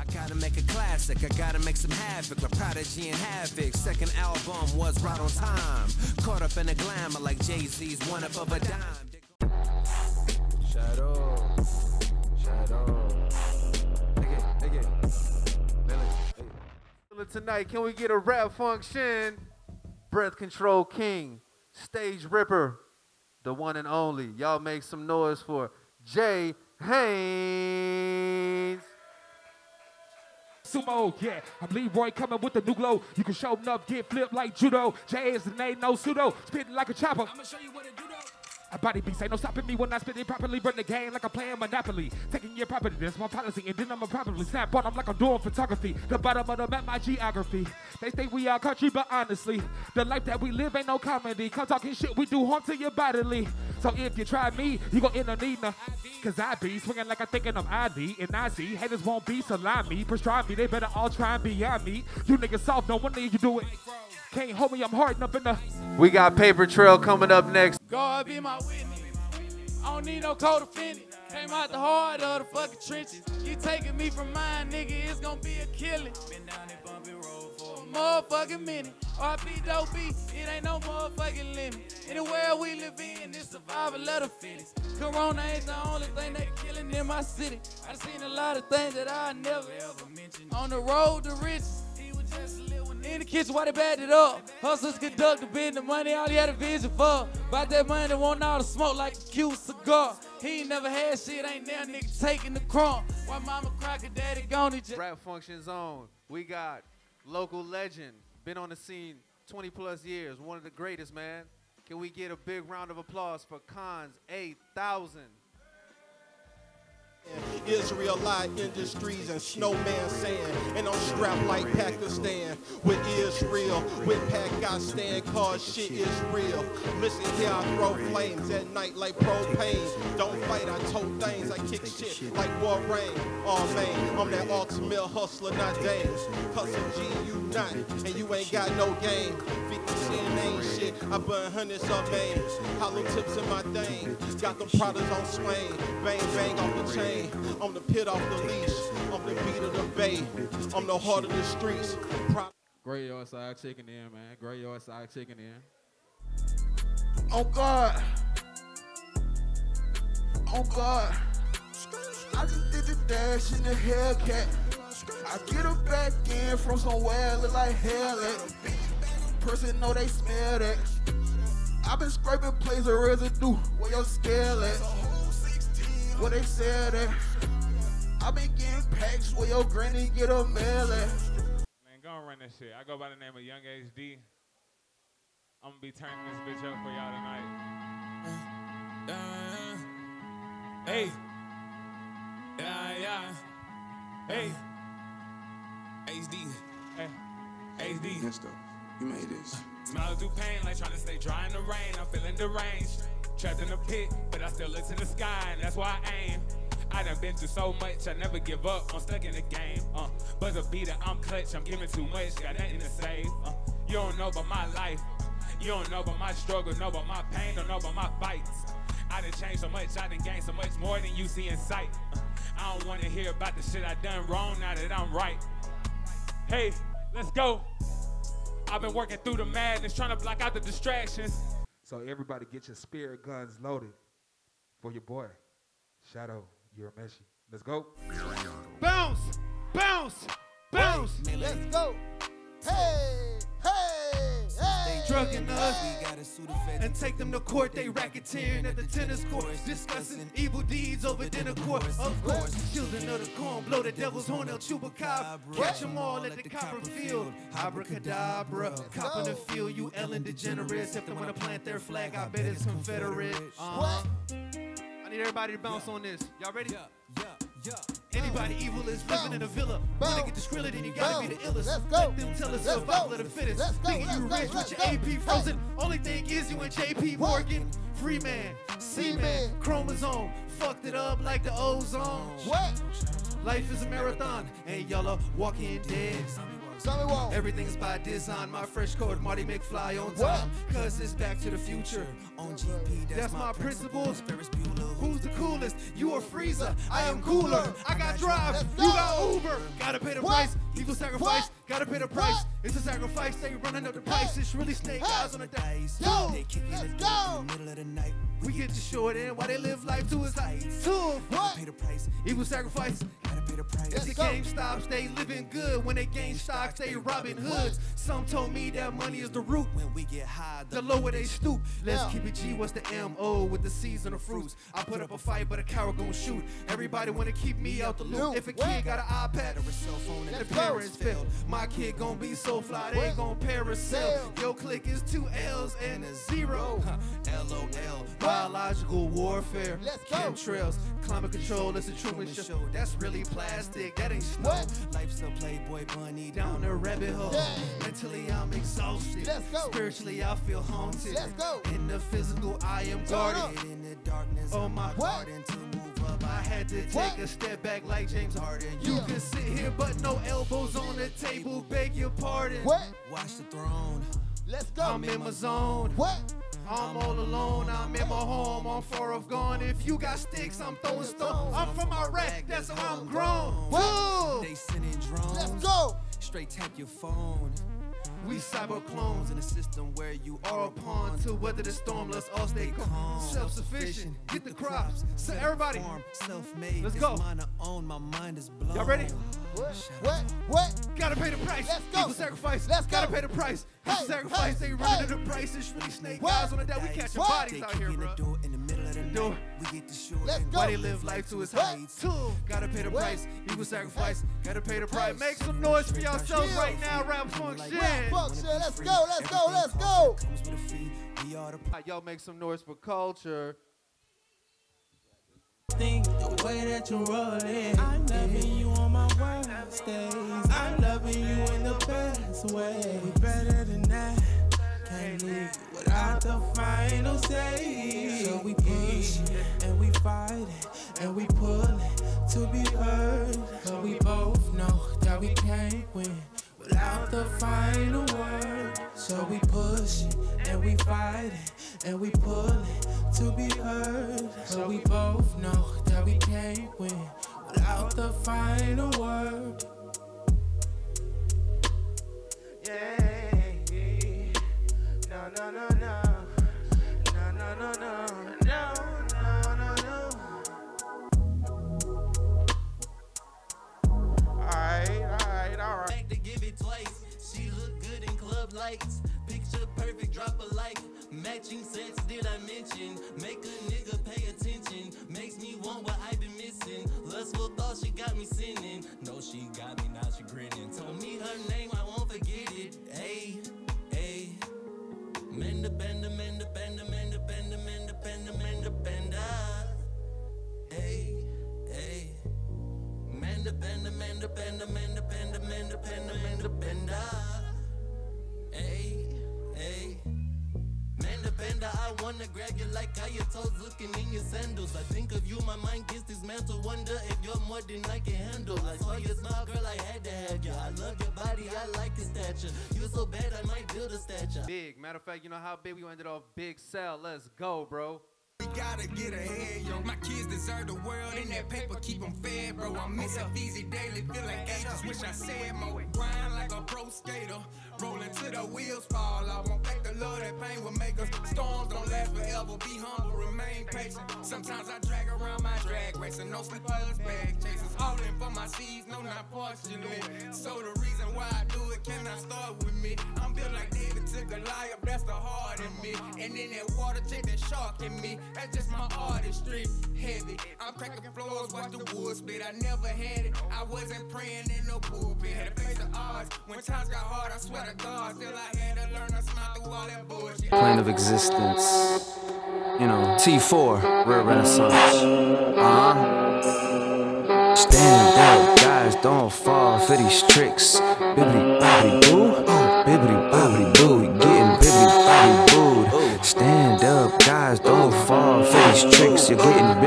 I gotta make a classic, I gotta make some havoc. Like Prodigy and Havoc. Second album was right on time. Caught up in the glamour like Jay Z's one up of a dime. Shadow. Shadow. Again, again. Tonight, can we get a rap function? Breath Control King, Stage Ripper, the one and only. Y'all make some noise for Jay Haynes. Sumo, yeah. I believe Roy coming with the new glow. You can show up, get flipped like judo. Jay is the name, no pseudo. Spitting like a chopper. I'ma show you what to do though. A body beast ain't no stopping me when I spit it properly. Run the game like I'm playing Monopoly. Taking your property, that's my policy. And then I'ma probably snap on them like I'm doing photography. The bottom of the map, my geography. They think we are country, but honestly, the life that we live ain't no comedy. Come talking shit, we do harm to your bodily. So if you try me, you gon' end up needing a. Cause I be swinging like I'm thinking of ID. And I see haters won't be salami. Me, they better all try and be on me. You niggas soft, no wonder you do it. Can't hold me, I'm hard up in the. We got Paper Trail coming up next. God be my witness. I don't need no code offended. Came out the heart of the fucking trenches. You taking me from mine, nigga, it's gonna be a killing. Been down that bumpy road for a motherfucking minute. RP dope beat, it ain't no motherfucking limit. Anywhere we live in, it's survival of the fittest. Corona ain't the only thing they killing in my city. I seen a lot of things that I never ever mentioned. On the road to riches, in the kitchen while they bagged it up. Hustlers conduct the business, money all he had a vision for. About that money, want all the smoke like a cute cigar. He ain't never had shit, ain't now nigga taking the crumb. Why mama crack and daddy gone, just Rap Function Zone. We got local legend, been on the scene 20 plus years, one of the greatest, man. Can we get a big round of applause for Conz 8000? Israelite Industries and Snowman Sand. And I'm strapped like Pakistan with Israel, with Pakistan, cause shit is real. Listen here, I throw flames at night like propane. Don't fight, I told things, I kick shit like war rain. Oh man, I'm that ultimate hustler, not Dame. Hustle G, you not, and you ain't got no game. 50 cent ain't shit, I burn hundreds of main. Hollow tips in my thing, got them products on swing. Bang, bang off the chain. I'm the pit off the leash. I'm the beat of the bay. I'm the heart of the streets. Pro- Great yard side chicken in, man. Great yard side chicken in. Oh God. Oh God. I just did the dash in the Hellcat. I get her back in from somewhere look like hell at. Person know they smell that. I've been scraping plays of residue where your scale at. Where they sell that. I've been getting packs where your granny get a mail at. Man, go and run that shit. I go by the name of Yung HD. I'm gonna be turning this bitch up for y'all tonight. Uh, hey. Yeah, yeah. Hey. HD. Hey. HD. Yes, though. You made this. Smiling through pain, like trying to stay dry in the rain. I'm feeling deranged. Trapped in a pit, but I still look to the sky, and that's why I aim. I done been through so much, I never give up. I'm stuck in the game. Uh, buzzer beater, I'm clutch. I'm giving too much, got nothing to save. Uh, you don't know about my life. You don't know about my struggle, know about my pain, don't know about my fights. I done changed so much, I done gained so much more than you see in sight. Uh, I don't wanna hear about the shit I done wrong now that I'm right. Hey, let's go. I've been working through the madness, trying to block out the distractions. So everybody get your spirit guns loaded for your boy. Shadow, Urameshi. Let's go. Bounce! Bounce! Bounce! Let's go. Hey. Drugging us and take them to court. They racketeering at the tennis court, discussing evil deeds over dinner court. Of course, children of the corn blow the devil's horn, El Chupacabra. Catch them all at the copper field. Abracadabra, cop in the field. You Ellen DeGeneres. If they want to plant their flag, I bet it's Confederate. Uh-huh. I need everybody to bounce on this. Y'all ready? Yeah, yeah. Anybody evil is living in a villa. Wanna get the skrilla, then you gotta be the illest. Let's go. Let them tell us Let's survival go. of the fittest. Let's go. Thinking you Let's rich go. with your Let's go. AP frozen. Only thing is you and JP Morgan. Free man, C-man, chromosome. Fucked it up like the ozone. What? Life is a marathon, and y'all are walking dead. What. Everything's by design. My fresh code, Marty McFly on What? time. Cause it's back to the future. On GP, that's, my principles. Who's the coolest? You a freezer. I am cooler. I got drive. You got. Uber. Got Gotta pay the What? price. Evil sacrifice. What? Gotta pay the price. What? It's a sacrifice. They running up the price. It's really snake eyes on the dice. Yo, They kicking let's the go. in the middle of the night. We get the short end while they live life to its heights. Two. What? Pay the price. Evil sacrifice. Gotta pay the price. Let's The go. game stops, they living good. When they gain stocks, they robbing hoods. Some told me that money is the root. When we get high, The lower they stoop. Let's Yeah. keep it G. What's the MO with the season of fruits? I put up a fight, but a coward gon' shoot. Everybody wanna keep me out the loop. If a kid got an iPad or a cell phone and and the the parents fail, my kid gon' be so fly they gon' parasail. Sail. Your click is two L's and a zero. Huh. LOL. Biological warfare. Let's go. Chemtrails. Climate control. It's a Truman show. That's really plastic. That ain't snow. What? Life's a Playboy bunny Down the rabbit hole. Mentally, I'm exhausted. Let's go. Spiritually, I feel haunted. Let's go. In the physical, I am guarded. in the darkness. Oh my What? garden to move up. I had to take What? a step back like James Harden. You Yeah. can sit here, but no elbows on the table. Beg your pardon. What? Watch the throne. Let's go. I'm in my zone. What? I'm all alone. I'm in my home. I'm far off gone. If you got sticks, I'm throwing stones. I'm from Iraq. That's how I'm grown. Woo! They sending drones. Let's go. Straight tap your phone. We cyber clones In a system where you are are a pawn to weather the storm. Let's all stay calm. Self-sufficient. Get the crops. So everybody, self-made. Let's It's go. Mine to own. My mind is blown. y'all ready? What? What? What? Gotta pay the price. Let's go. Evil sacrifice. Let's go. Gotta pay the price. Hey, sacrifice. hey, they running hey. to the price. It's really snake What? eyes on the that we catching What? bodies They out kick here, in the bro. Door in the middle of the Door. night. We get the short Let's end. Why they live life to its What? heights? Two. Gotta pay the What? price. Evil sacrifice. Gotta pay the price. Make some noise for yourselves Chill. right now. Rap function. Rap function. Let's go. Let's go. Let's go. Comes with a fee. We are the Y'all make some noise for culture. think the way that you roll it. I'm loving you on my worst days. I'm loving you in the best way. Better than Without the final say. So we push and we fight it and we pull it to be heard. But we both know that we can't win without the final word. So we push it and we fight it and we pull it to be heard. But we both know that we can't win without the final word. Yeah, did I mention? Make a nigga pay attention. Makes me want what I've been missing. Lustful thought she got me sinning. No, she got me, now she grinning. Told me her name, I won't forget it. Ayy, ayy. Menda, benda, menda, benda, menda, benda, menda, benda, menda, benda. Ayy, ayy. Menda, benda, menda, benda, menda, benda, menda, benda, menda, benda. Grab you like how your toes looking in your sandals. I think of you, my mind gets dismantled. Wonder if you're more than I can handle. I saw your smile, girl, I had to have you. I love your body, I like your stature. You're so bad, I might build a statue. Big. Matter of fact, you know how big we ended off Big Cell. Let's go, bro. We gotta get ahead, yo. My kids deserve the world in that paper, keep them fed, bro. I miss a easy daily, feel like ages. Wish I said more. Grind like a pro skater, rolling till the wheels fall off. Lord that pain will make us. Storms don't last forever, be humble, remain patient. Sometimes I drag around my drag racing, no sleepers, bag chasers. All in for my seeds, no, not partially. So the reason why I do it cannot start with me. I'm built like David to Goliath, that's the heart in me. And then that water take that shark in me. That's just my artistry. Heavy. I'm cracking floors, watch the wood split. I never had it. I wasn't praying in no pulpit. Had to face the odds. When times got hard, I swear to God, still I had to learn to smile through. Plane of existence. You know, T4, real renaissance. Uh-huh. Stand up, guys, don't fall for these tricks. Bibbity bobbity boo, bibbity bobbity boo, getting bibbity bobbity booed. Stand up, guys, don't fall for these tricks. You're getting